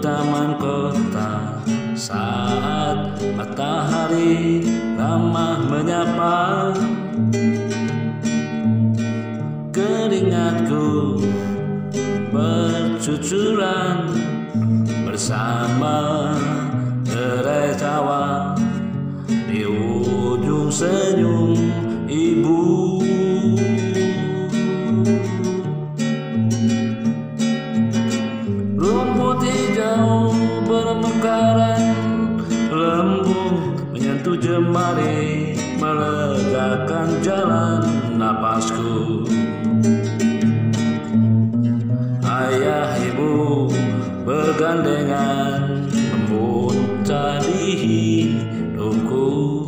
taman kota. Saat matahari ramah menyapa keringatku bercucuran bersama derai tawa di ujung senyum ibu. Rumput hijau bermekaran lembut menyentuh jemari bergandengan memuntah di hidupku